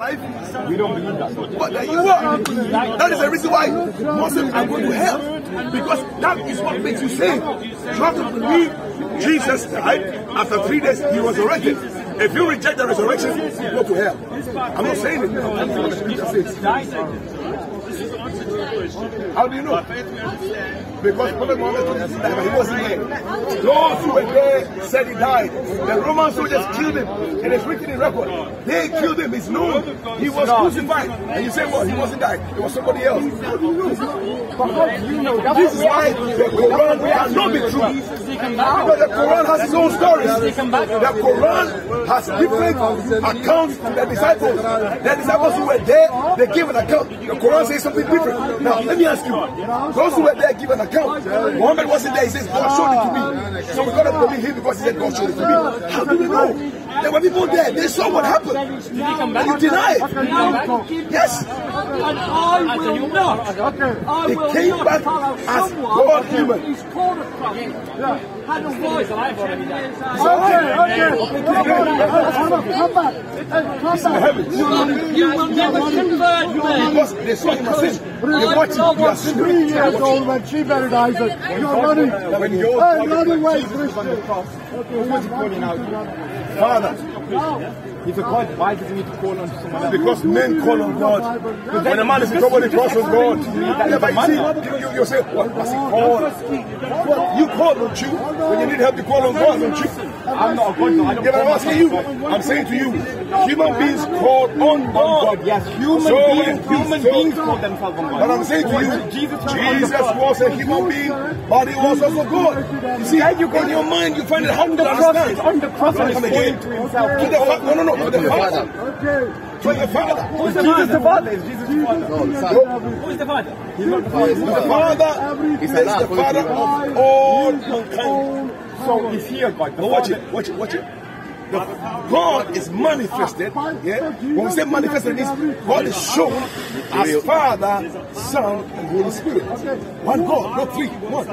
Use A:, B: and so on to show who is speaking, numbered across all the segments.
A: We don't believe that.
B: But that, what? that is the reason why Muslims are going to hell. Because that is what makes you saved. You have to believe Jesus died. After three days, he was resurrected. If you reject the resurrection, you go to hell. I'm not saying it. How do you know? Because Prophet Muhammad told us that he wasn't there. Those who were there said he died. The Roman soldiers killed him. And it's written in record. They killed him. It's known. He was crucified. And you say, well, he wasn't died. It was somebody else. How do you know? This is why the Quran cannot be true. Because the Quran has its own stories. The Quran has different accounts to the disciples. The disciples who were there, they give an account. The Quran says something different. Now, let me ask you. Those who were there give an account. Muhammad wasn't there. He says, God showed it to me. So we got to believe him because he said, God showed it to me. How do we know? There were people there. They saw what happened. Did he come back? And deny it. Yes.
C: And I will not. I
B: They
C: will
B: came
C: not
B: back as
C: someone
B: God human.
C: who's called a prophet. Had a wife for 10 years
B: Come back.
C: You will, you will never convert me.
B: Because they saw him as sin. They watch him. You are
D: Three years old when she married Isaac. You're running.
A: When you're
D: Hey, running away,
A: Jesus on the cross, who was he calling out?
B: Father. Oh.
A: If a God, why does he need to call on someone else?
B: Because men call on God. When a man is in trouble, he calls on God. Yeah, but you see, you, you, you say, what was he oh, called? What? You call, don't you? Oh, when you need help, you call on God, don't you?
A: I'm not a God, no, I don't
B: Yeah, but I'm asking you. I'm saying to you, human beings call on God.
A: God. Yes, human
B: So
A: beings, human
B: so-
A: beings call themselves on God.
B: But I'm saying to you,
A: Jesus,
B: Jesus was a human being, but he was also God. You see, in your mind, you find it hard
A: on
B: to
A: the cross,
B: understand.
A: on the cross, and
B: Come
A: he's
B: again.
A: to himself.
B: To the fa- no, no, no, to the Father.
D: Okay.
B: To the Father.
A: Is Jesus the Father? Is Jesus the Father?
C: Who is the father?
A: He's not the Father.
B: The Father is the Father of all mankind.
A: So is he a God?
B: But watch it, watch it, watch it. The, God is manifested. Yeah. When we say manifested, it means God is shown as Father, Son, and Holy Spirit. One God, not three. One.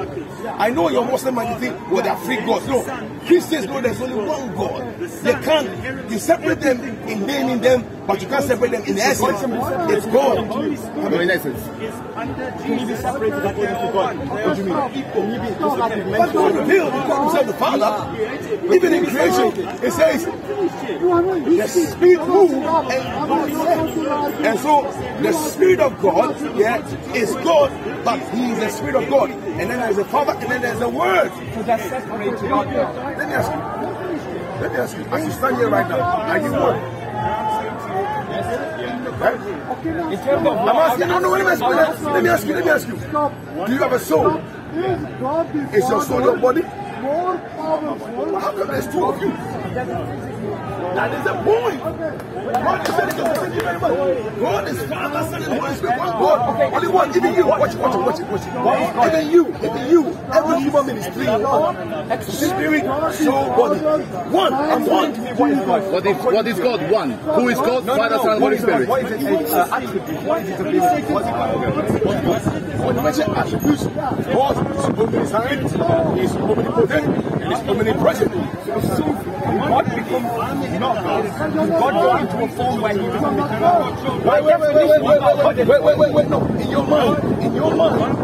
B: I know you're Muslim and you think, well, there are three gods. No. Christians know there's only one God. They can't. You separate them in naming them, but you can't separate them in essence. It's God.
A: No, in essence. Can he be separated according to God? What do you mean? Can he be just like you
B: But
A: mentioned?
B: God revealed, He called himself the Father. Even in creation, it says, the Spirit moved and God said. And so, the Spirit of God, yeah, is God, but He is the Spirit of God. And then there's the Father, and then there's the Word.
A: So they're separated out there.
B: Let me ask you. Let me ask you. As you stand here right now, are you one? Right? I'm asking. No, no, let me ask you. Let me ask you. Let me ask you. Do you have a soul?
D: Is God
B: Is your soul your body?
D: more powerful?
B: How come there's two of you? That is the point. God is very much. God is Father, Son, and Holy Spirit. One God. Only one. Even you. Watch it, watch it, watch it, watch it. Even you. Even you. Every human being is three in one. Spirit, soul, body. One. I'm one.
A: what is God?
E: What is, what is God? One. Who is God? Father, Son, and
A: What
E: Holy
A: is
E: Spirit.
A: What is it? Uh, attribute. What is it? ability? What is it?
B: When you mention attributes, God is omniscient, He's omnipotent, He's omnipresent.
A: God becomes not God. God goes into a form where he becomes God.
B: Wait, wait, wait, wait, wait, wait, wait, wait, wait, wait, wait, no. In your mind, in your mind,